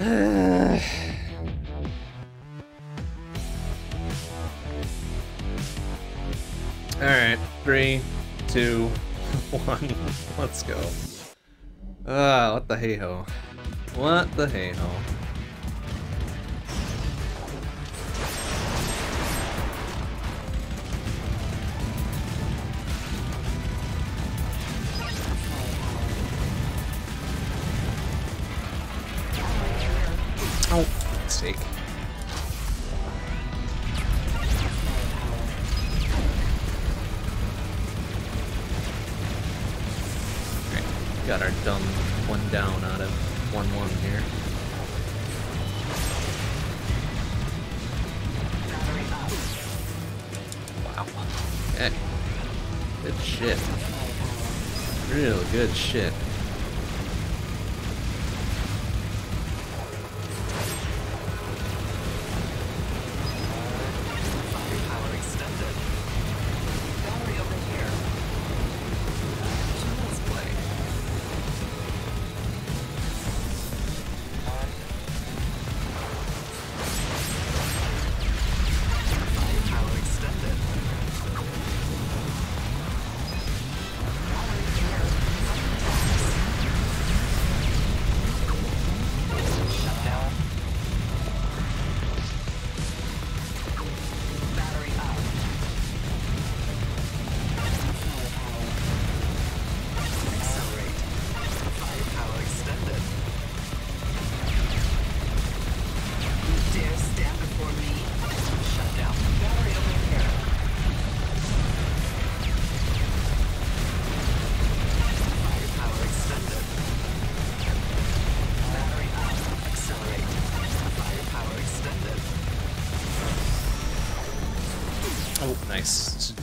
Alright, three, two, one, let's go. Ah, what the hey-ho. What the hey-ho. Oh, sake. Got our dumb one down out of 1-1 here. Wow. Okay. Good shit. Real good shit.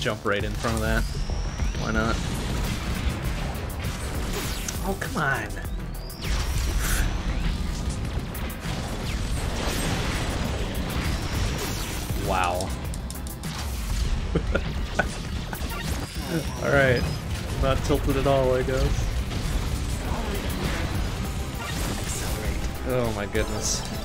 Jump right in front of that. Why not? Oh, come on. Wow. Alright. Not tilted at all, I guess. Oh my goodness.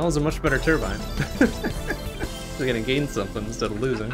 It was a much better turbine. We're gonna gain something instead of losing.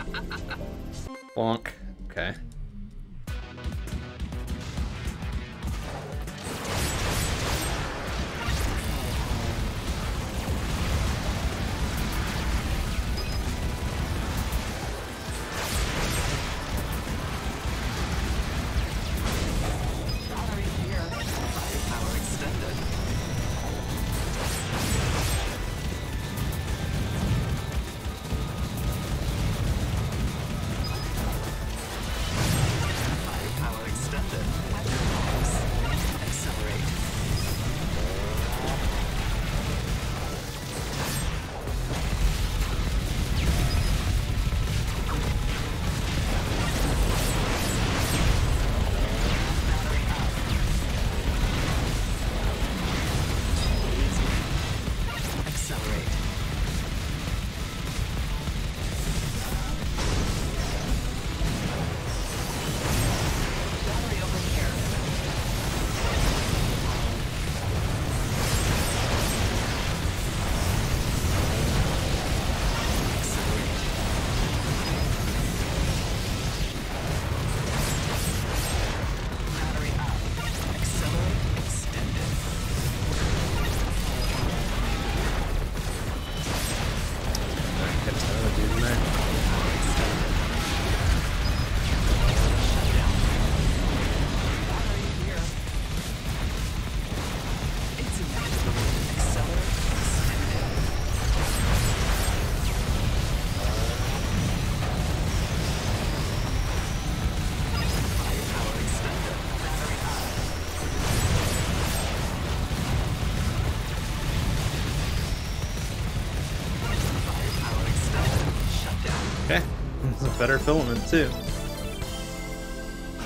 Better filament too.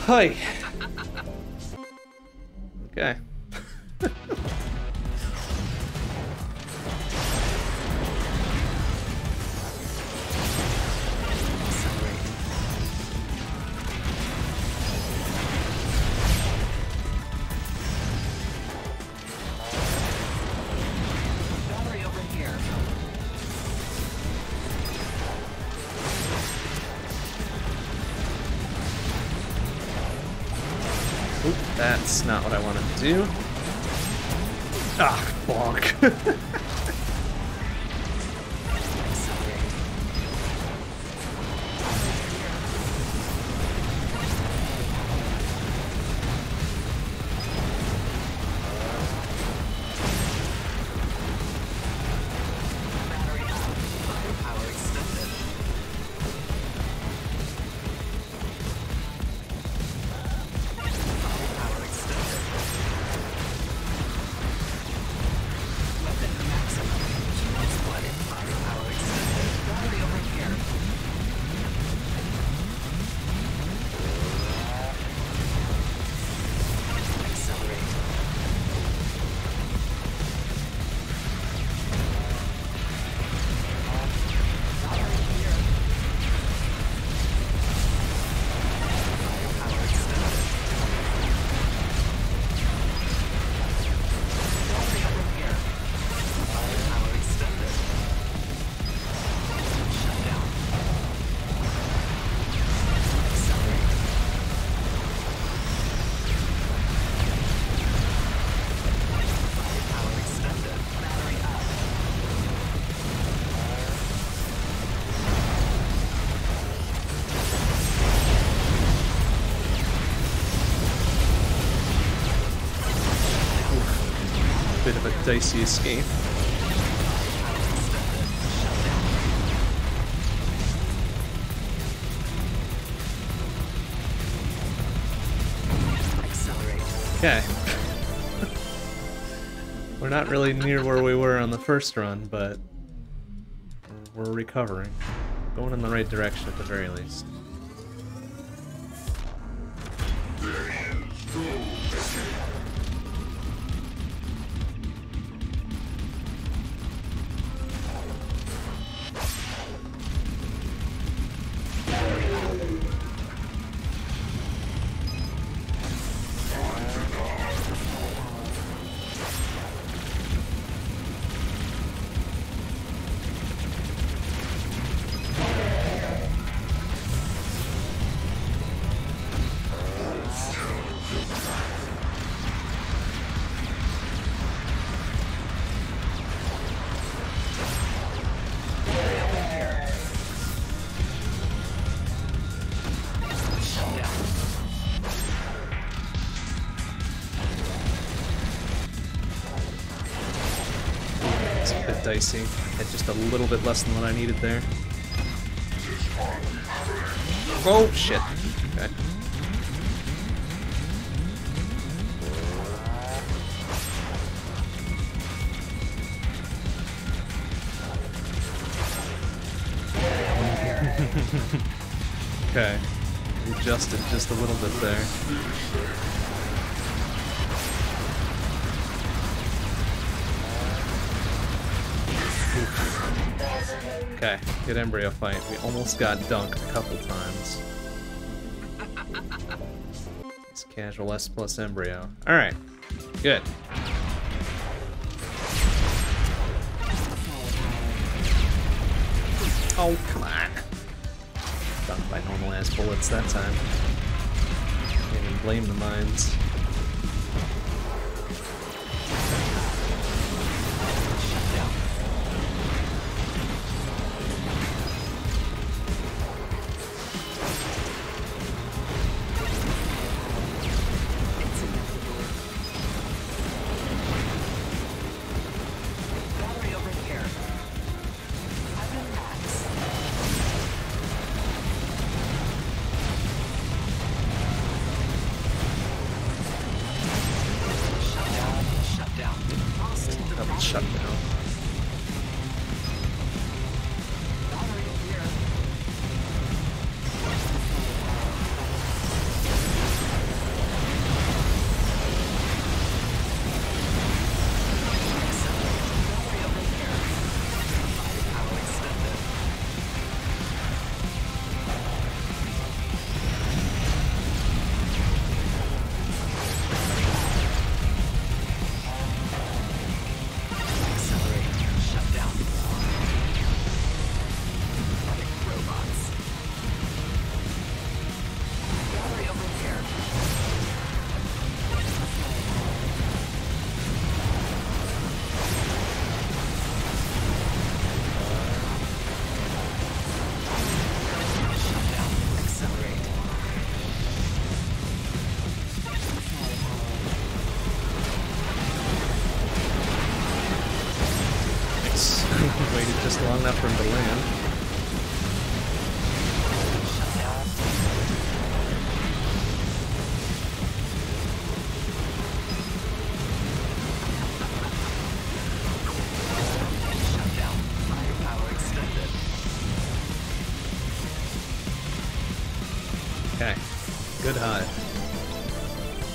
Hi. Dicey escape. Okay. we're not really near where we were on the first run, but we're, we're recovering. Going in the right direction at the very least. A. Had just a little bit less than what I needed there. Oh shit. Okay. okay. Adjusted just a little bit there. Okay, good embryo fight. We almost got dunked a couple times. It's casual S plus embryo. Alright, good. Oh, come on. Dunked by normal ass bullets that time. Can't even blame the mines. shut down.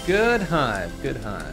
Good hunt. Good hunt.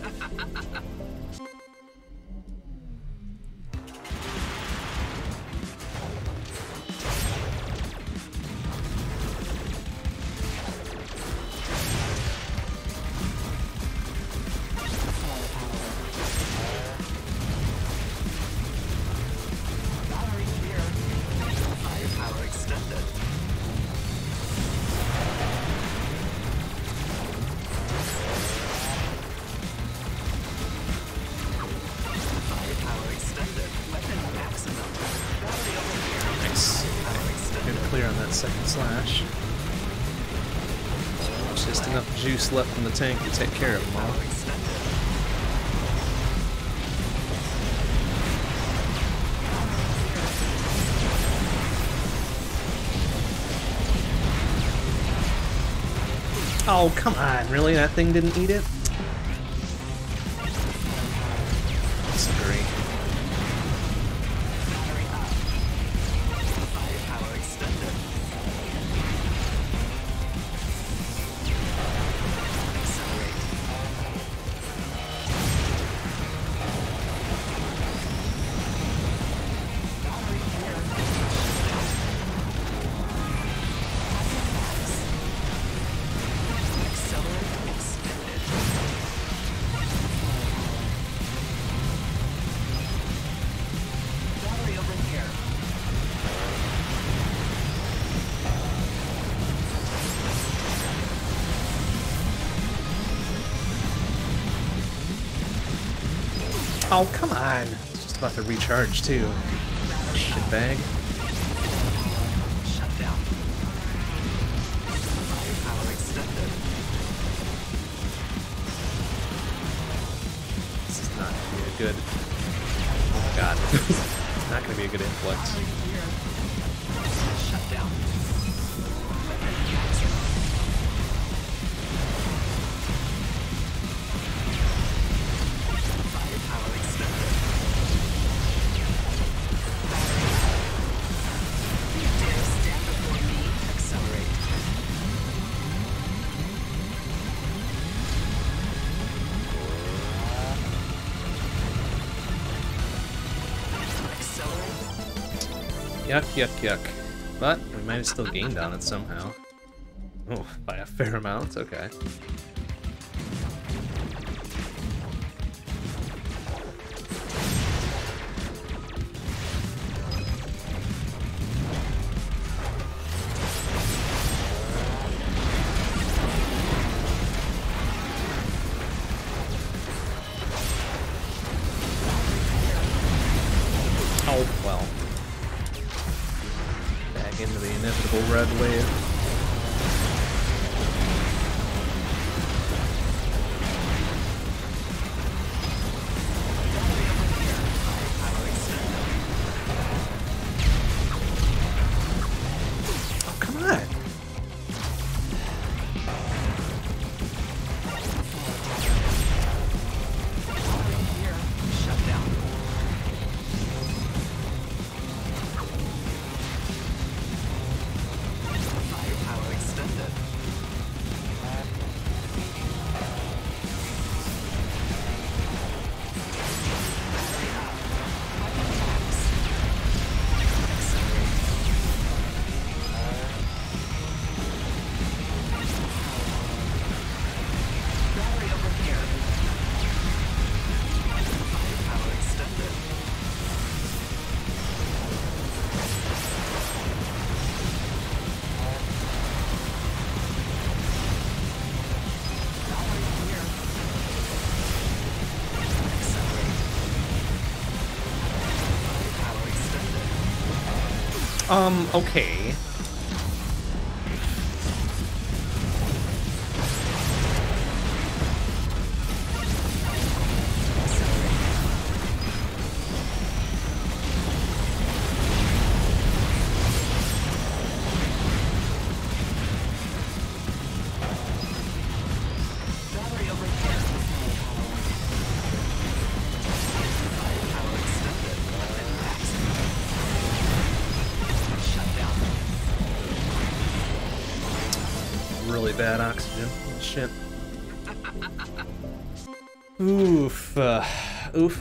second slash. Just enough juice left in the tank to take care of them all. Oh, come on, really? That thing didn't eat it? recharge too. Shit bag. Yuck, yuck, yuck. But we might have still gained on it somehow. Oh, by a fair amount, okay. Okay.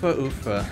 ufa, ufa.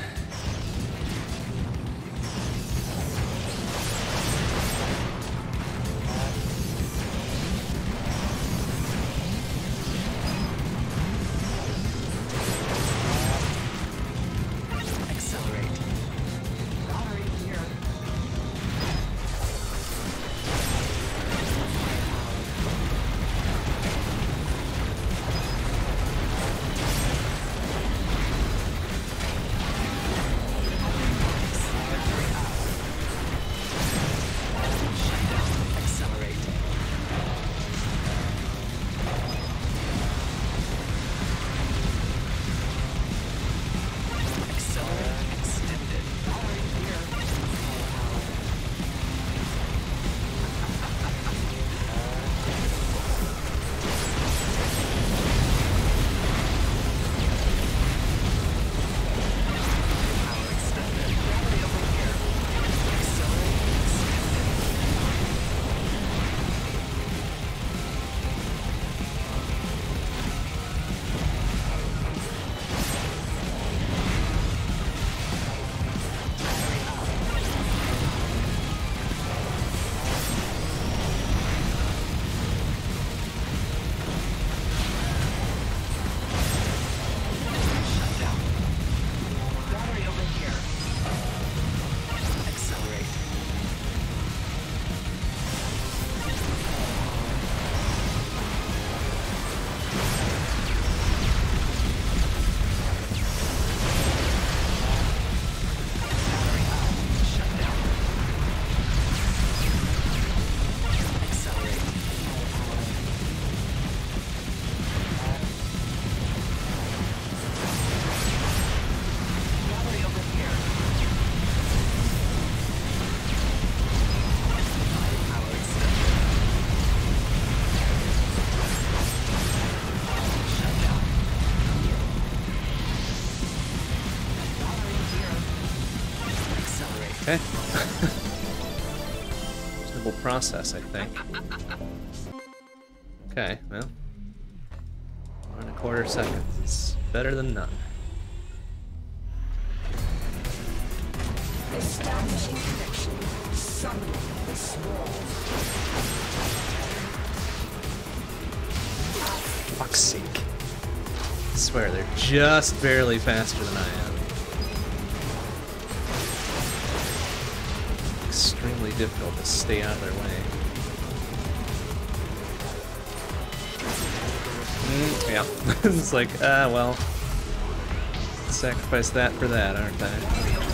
Process, I think. Okay, well. One and a quarter seconds. It's better than none. Establishing connection. Summoning the swarm. Fuck's sake. I swear, they're just barely faster than I am. Stay out of their way. Mm, yeah. it's like, ah, well. Sacrifice that for that, aren't I?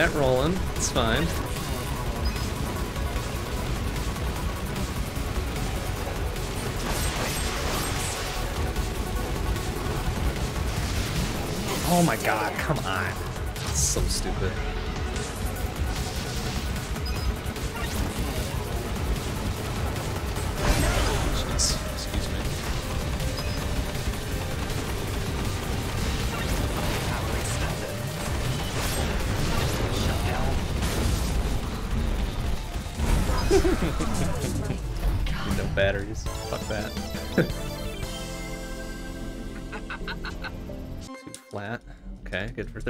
That rolling. It's fine. Oh my god, come on. So stupid.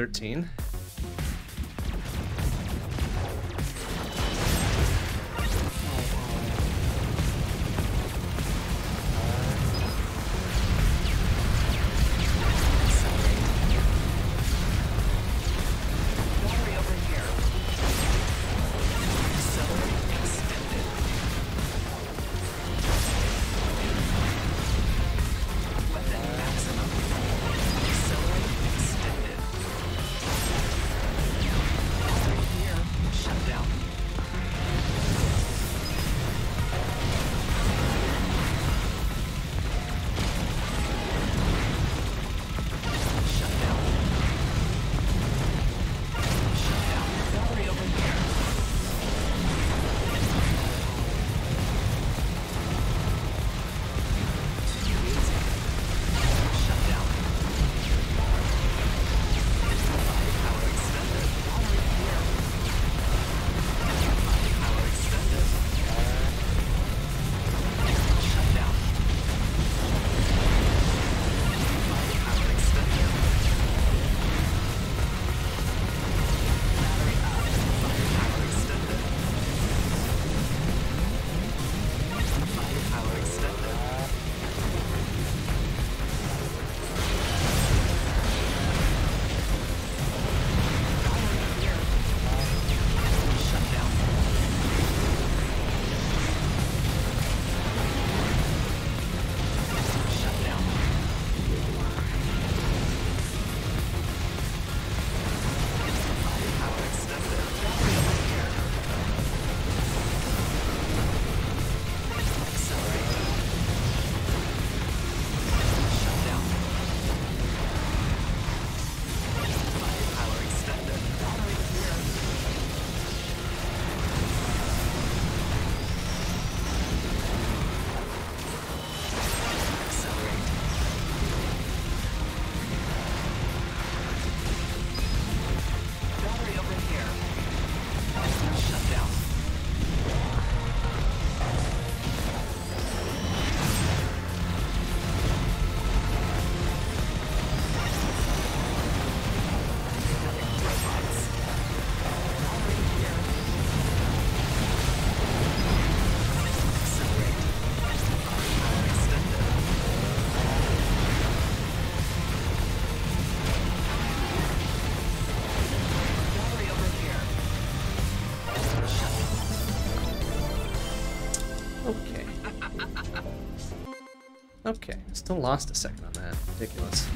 13. Okay, still lost a second on that. Ridiculous.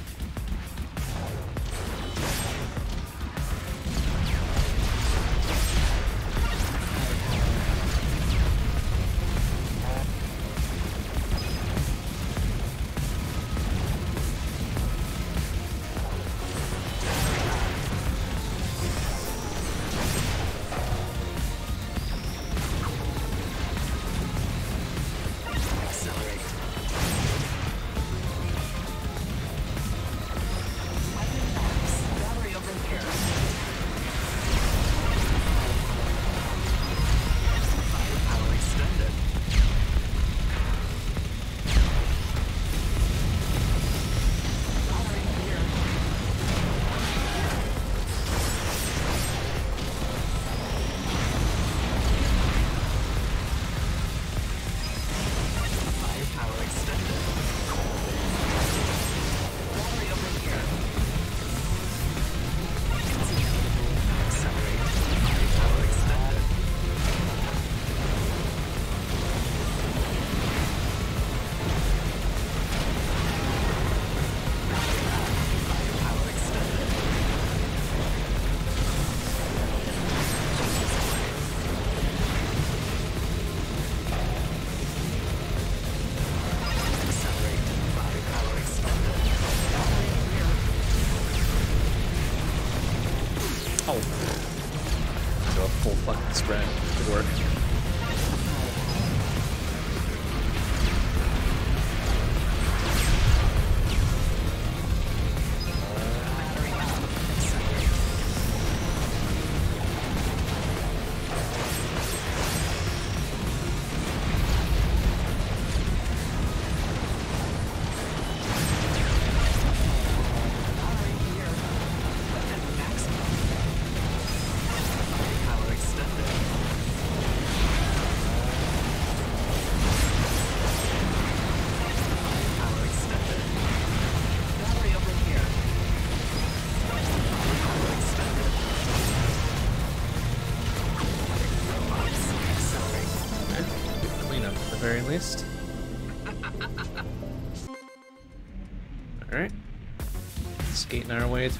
Oh. Do a full fucking spread. Good work.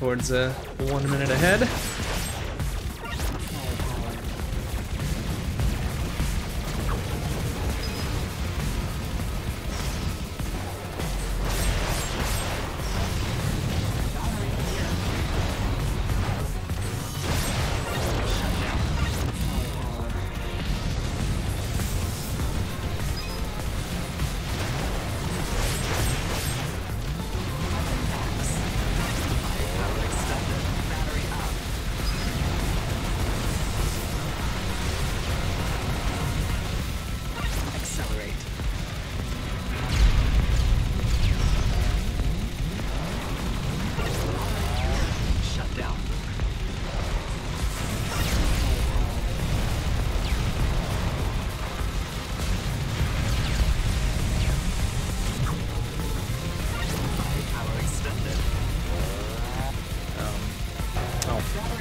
towards uh, one minute ahead.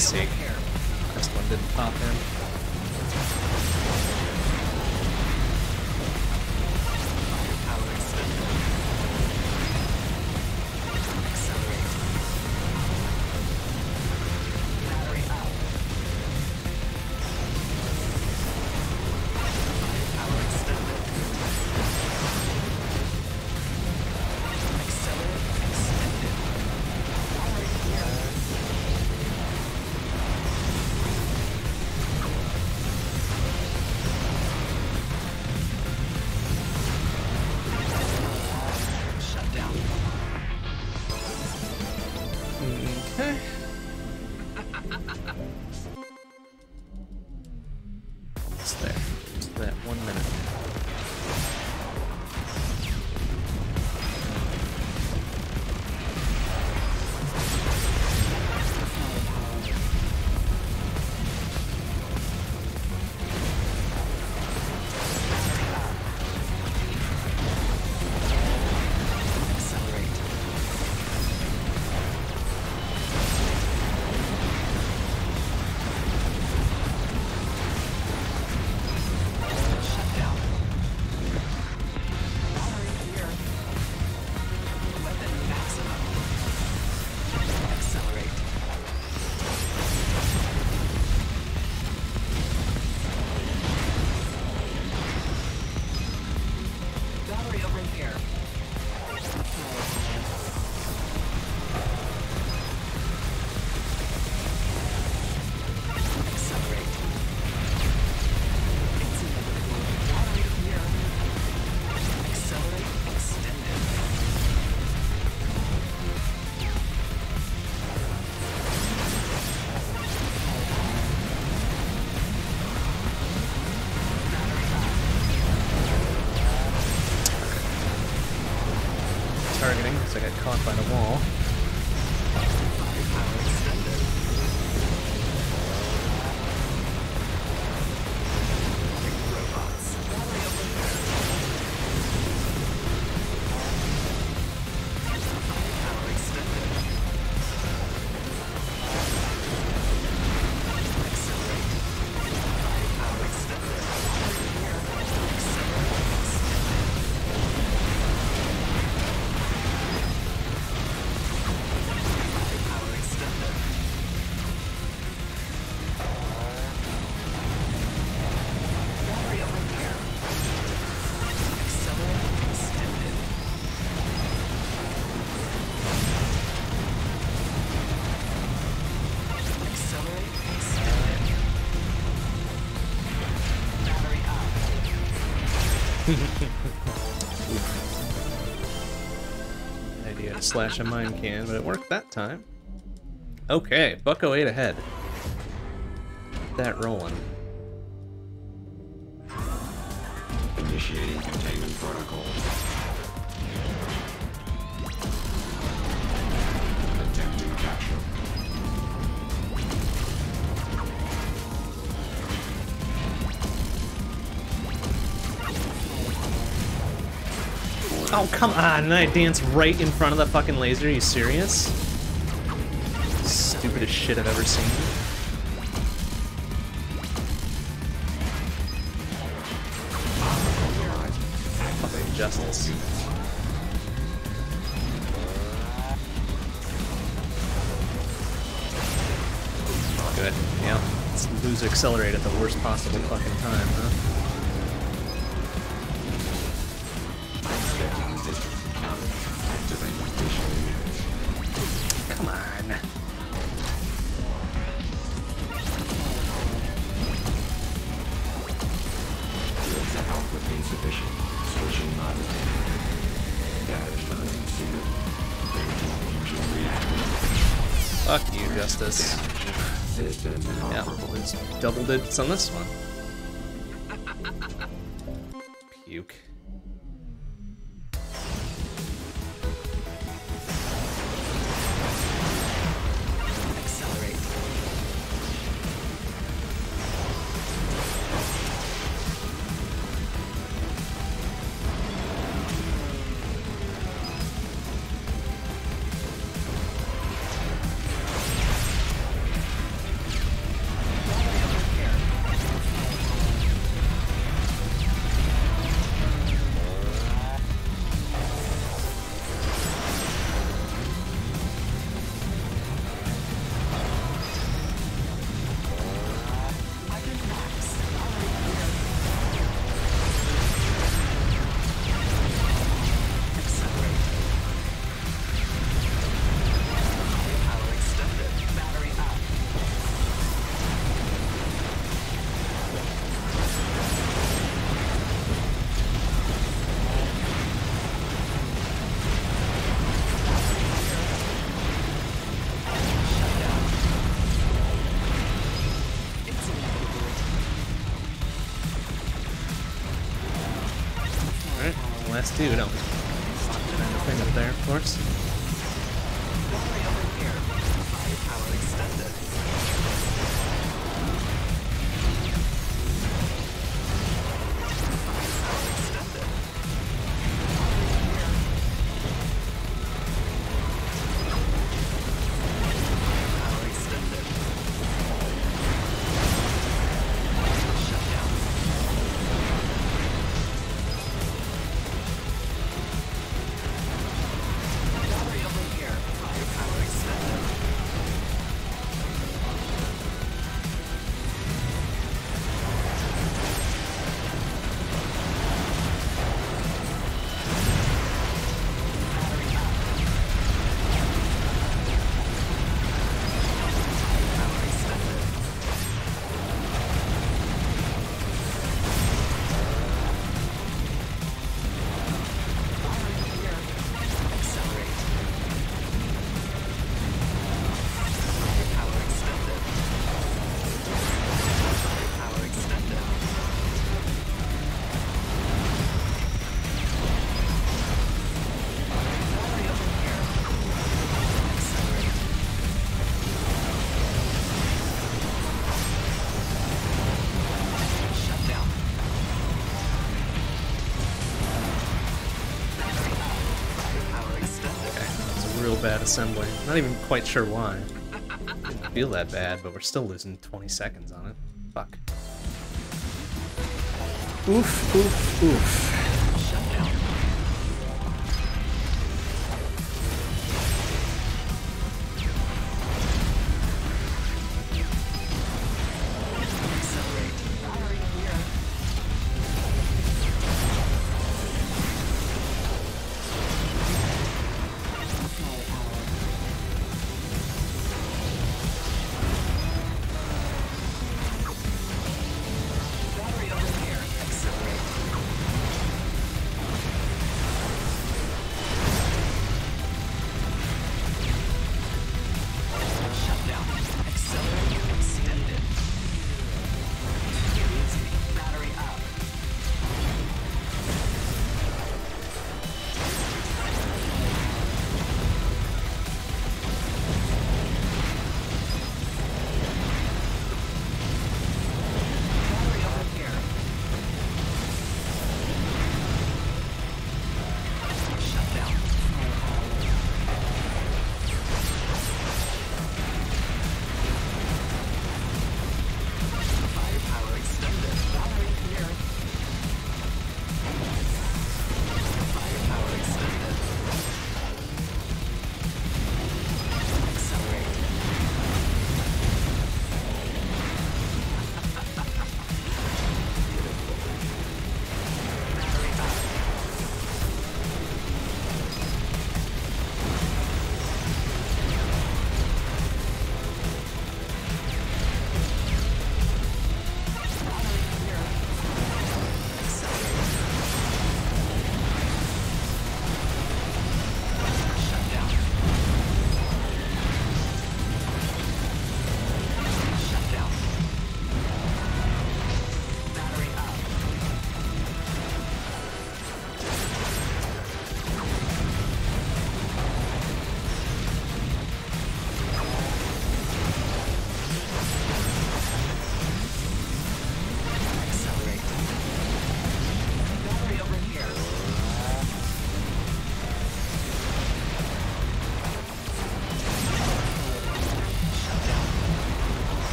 fuck's sake. This one didn't pop him. Slash a mine can, but it worked that time. Okay, Bucko 8 ahead. That rolling. Come on! And I dance right in front of the fucking laser. Are you serious? Stupidest shit I've ever seen. Fucking justice. Good. Yeah. Let's lose accelerate at the worst possible fucking time, huh? Digits on this one. Kind of thing up there, of course. Quite sure why. Didn't feel that bad, but we're still losing 20 seconds on it. Fuck. Oof, oof, oof.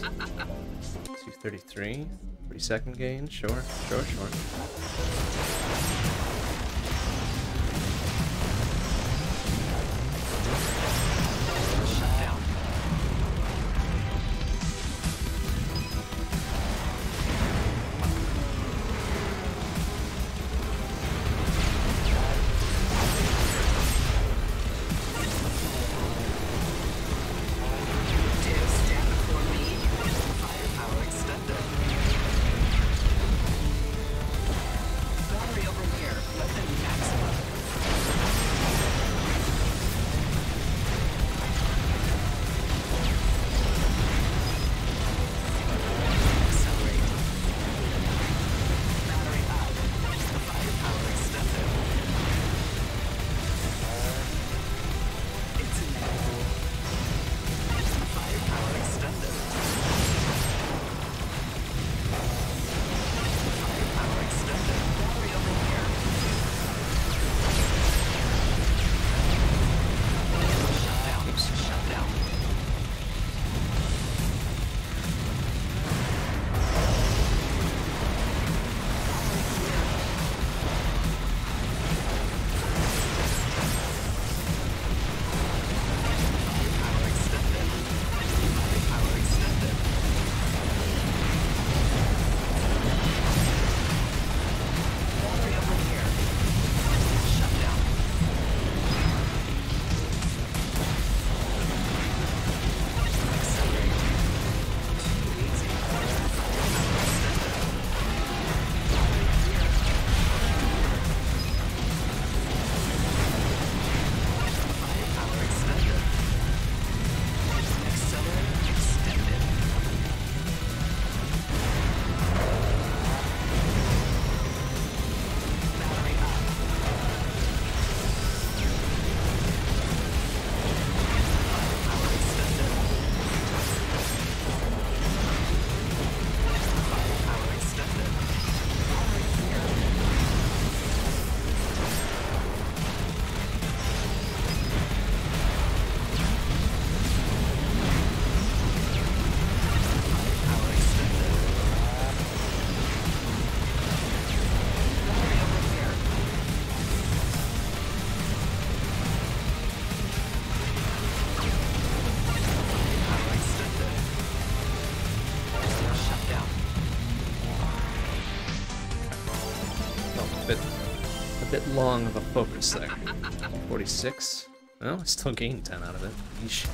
233, 30 second gain, sure, sure, sure. 46? Well, I still gained 10 out of it. Yeesh.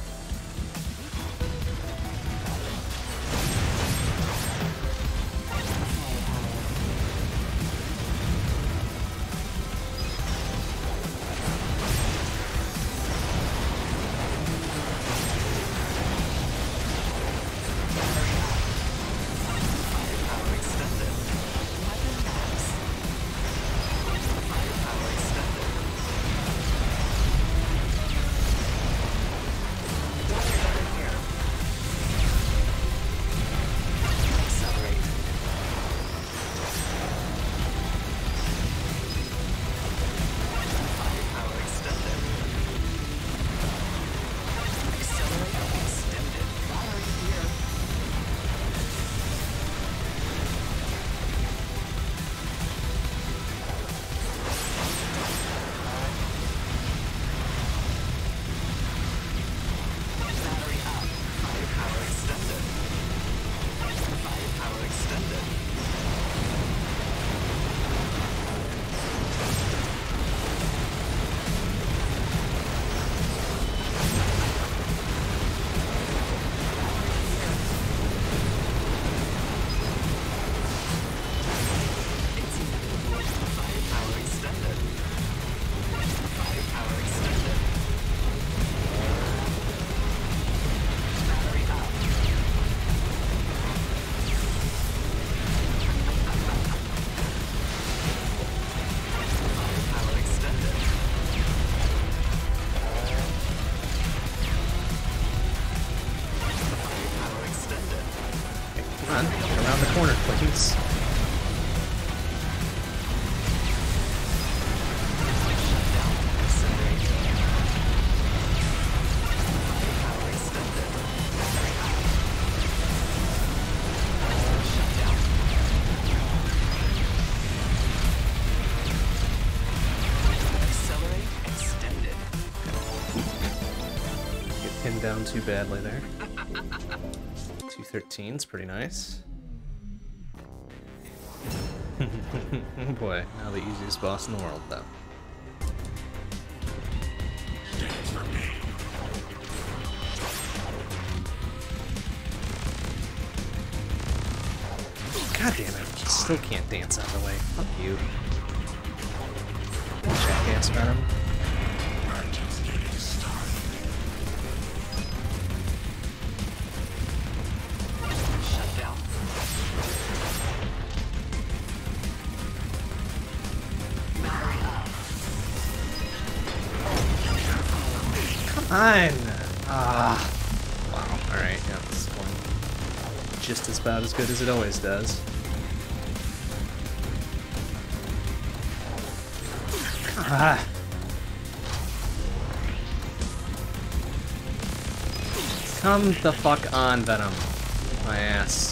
Too badly there. 213 is pretty nice. oh boy, now the easiest boss in the world, though. God damn it, still can't dance out of the way. Fuck you. Jackass venom. On! Ah. Wow, alright, yeah, this is going just as about as good as it always does. Ah. Come the fuck on, Venom. My ass.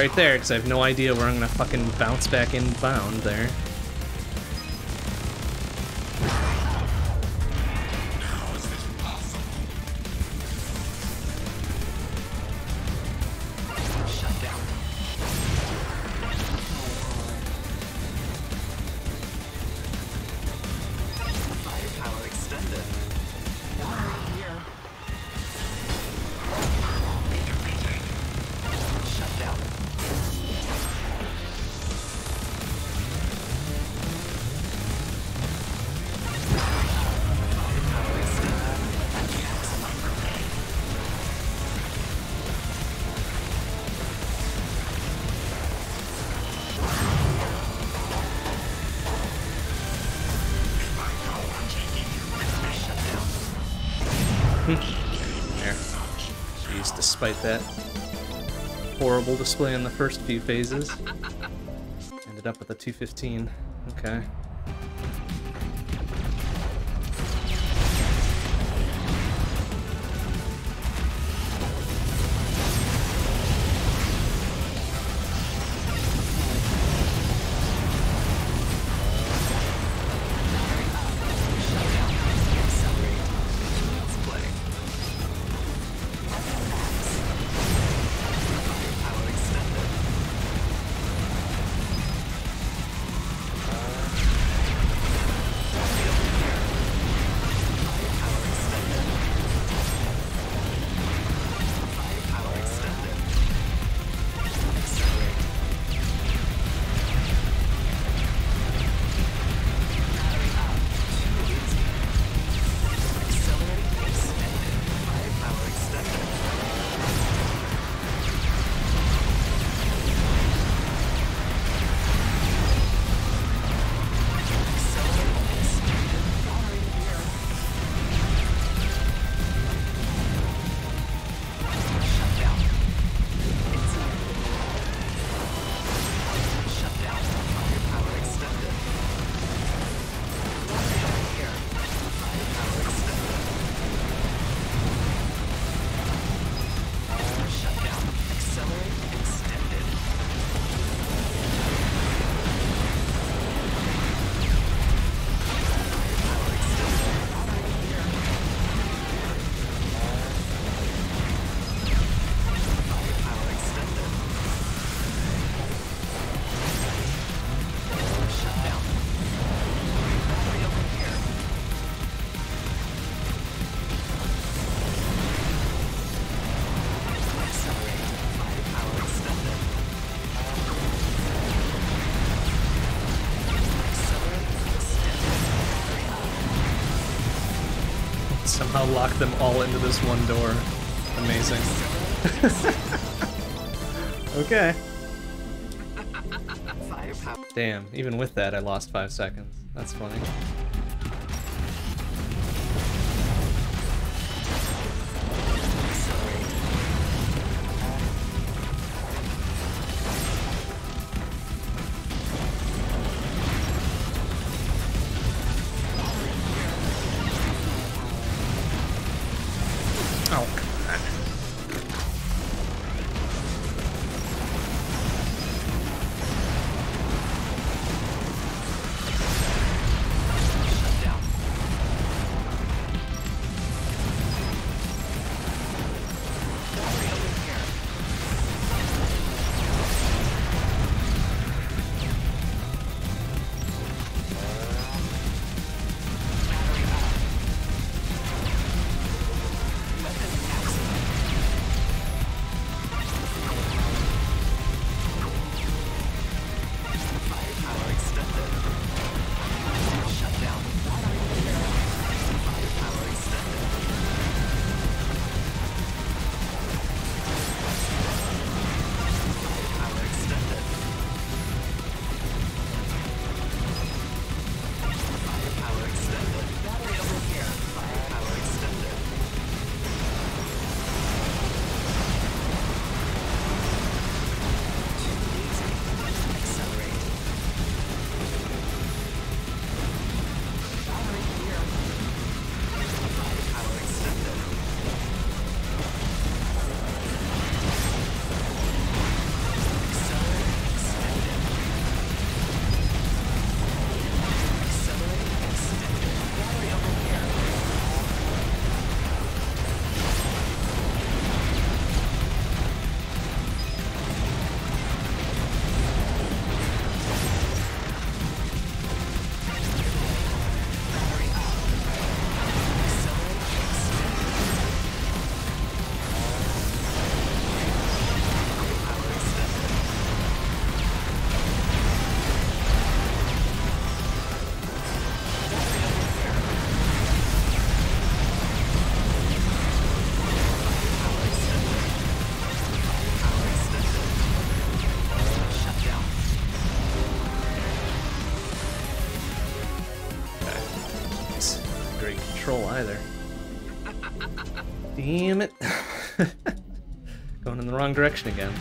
Right there, because I have no idea where I'm gonna fucking bounce back in bound there. Despite that horrible display in the first few phases, ended up with a 215. Okay. Somehow lock them all into this one door. Amazing. okay. Damn, even with that, I lost five seconds. That's funny. Wrong direction again.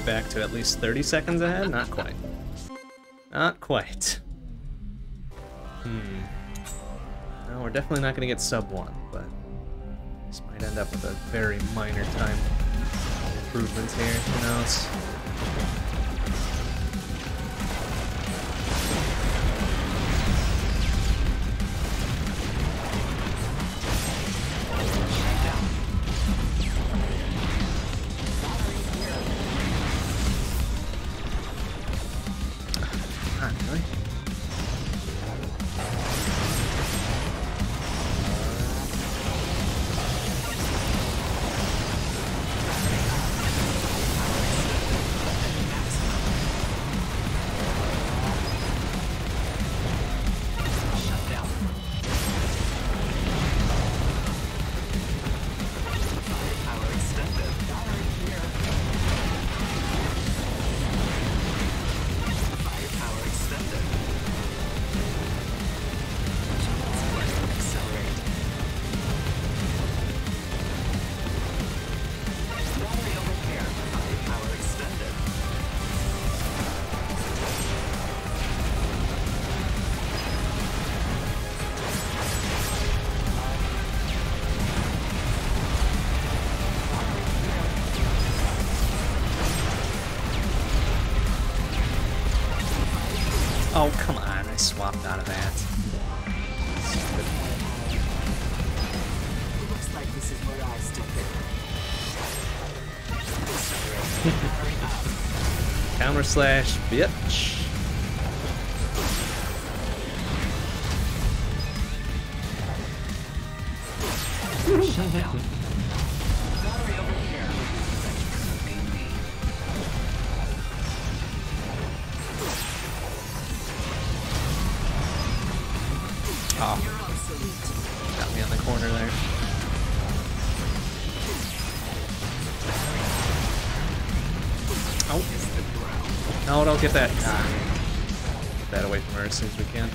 Way back to at least 30 seconds ahead? Not quite. Not quite. Hmm. No, we're definitely not going to get sub 1, but this might end up with a very minor time improvement here. Who knows? Oh, come on. I swapped out of that. Stupid. Looks like this is where I stick it. Counter slash, bitch. Shut down. Get that. Get that away from her as soon as we can.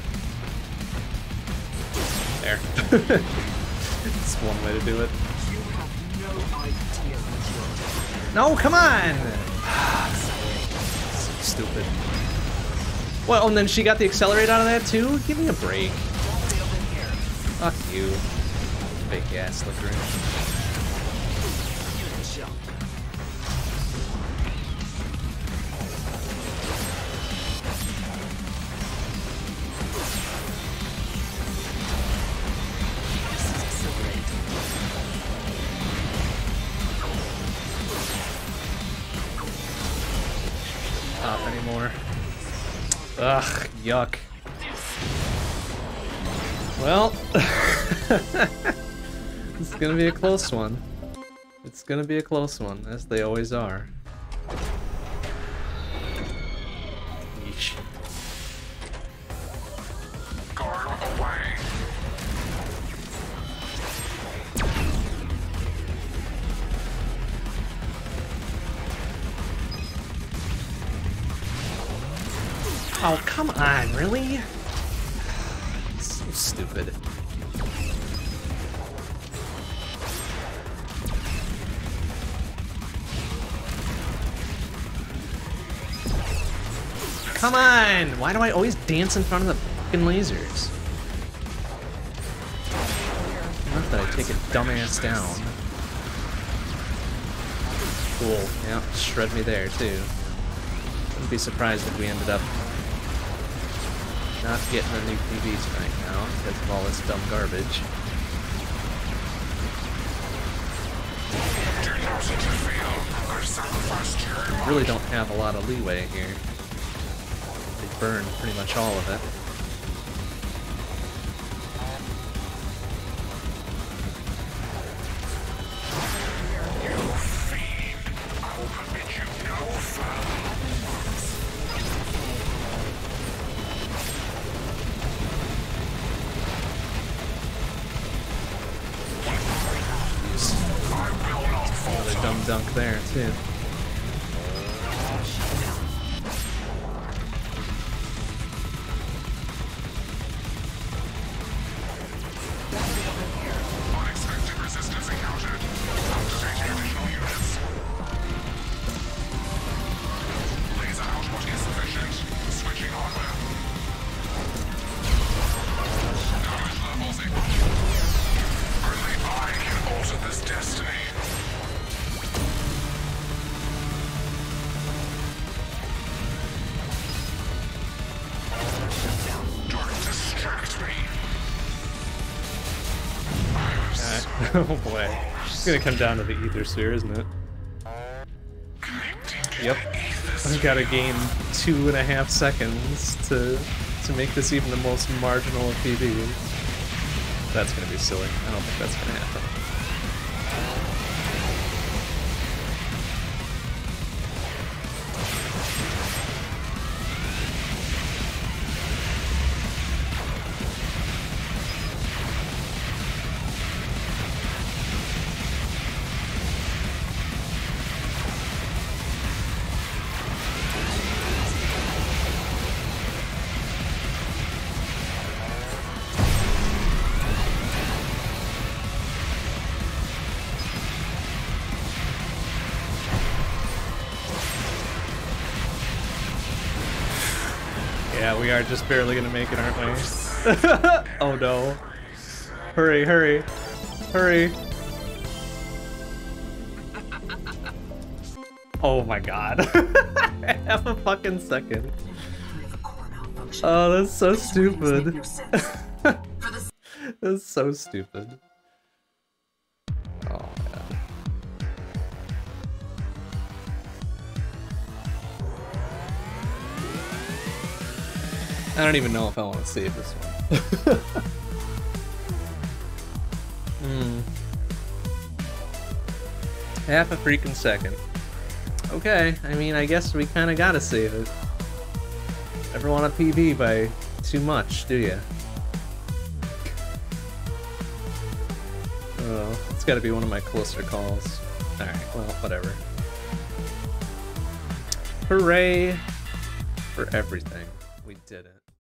There. It's one way to do it. No come on! so stupid. Well, and then she got the accelerate out of that too? Give me a break. Fuck you. Fake ass Liquorice. Yuck. Well, it's gonna be a close one. It's gonna be a close one, as they always are. Oh, come on, really? So stupid. Come on! Why do I always dance in front of the fucking lasers? Not that I take a dumbass down. Cool. Yeah, shred me there too. Wouldn't be surprised if we ended up not getting the new TVs right now because of all this dumb garbage. I really don't have a lot of leeway here. They burned pretty much all of it. oh boy. It's gonna come down to the ether sphere, isn't it? Yep. I've got to gain two and a half seconds to to make this even the most marginal of PBs. That's gonna be silly. I don't think that's gonna happen. Are just barely gonna make it, aren't we? oh no. Hurry, hurry. Hurry. Oh my god. Half a fucking second. Oh, that's so stupid. That's so stupid. I don't even know if I want to save this one. Hmm. Half a freaking second. Okay, I mean, I guess we kind of gotta save it. Never want a PB by too much, do you? Oh, it's got to be one of my closer calls. All right, well, whatever. Hooray for everything.